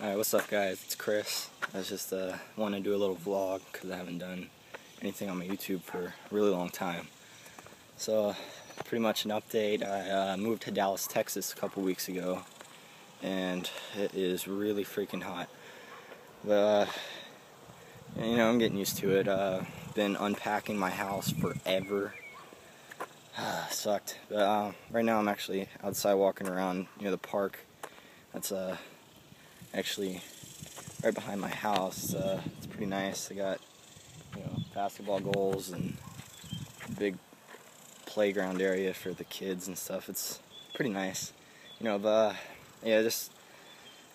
Alright, what's up guys? It's Chris. I just uh, to do a little vlog because I haven't done anything on my YouTube for a really long time. So, pretty much an update. I uh, moved to Dallas, Texas a couple weeks ago and it is really freaking hot. But, uh, you know, I'm getting used to it. Uh, been unpacking my house forever. sucked. But uh, right now I'm actually outside walking around near the park. That's uh, actually right behind my house. Uh, it's pretty nice. I got you know basketball goals and big playground area for the kids and stuff. It's pretty nice. You know, but yeah, just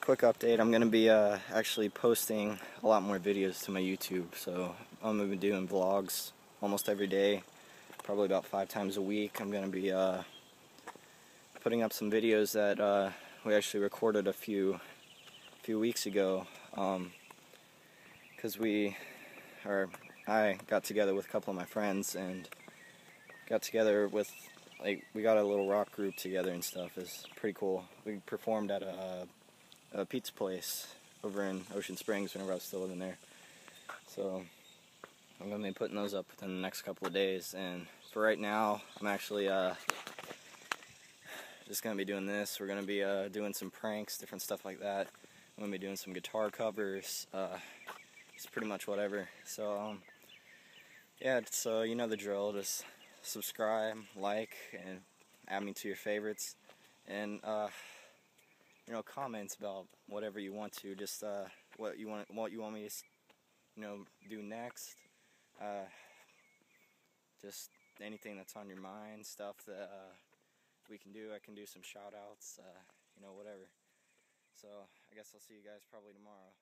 quick update. I'm gonna be uh, actually posting a lot more videos to my YouTube. So I'm gonna be doing vlogs almost every day, probably about five times a week. I'm gonna be uh, putting up some videos that uh, we actually recorded a few few weeks ago because um, we, or I got together with a couple of my friends and got together with, like, we got a little rock group together and stuff. It's pretty cool. We performed at a, a pizza place over in Ocean Springs whenever I was still living there. So I'm going to be putting those up within the next couple of days. And for right now, I'm actually uh, just going to be doing this. We're going to be uh, doing some pranks, different stuff like that. I'm gonna be doing some guitar covers, uh, just pretty much whatever. So, um, yeah, so you know the drill. Just subscribe, like, and add me to your favorites, and uh, you know comments about whatever you want to. Just uh, what you want, what you want me to, you know, do next. Uh, just anything that's on your mind, stuff that uh, we can do. I can do some shout outs, uh, you know, whatever. So I guess I'll see you guys probably tomorrow.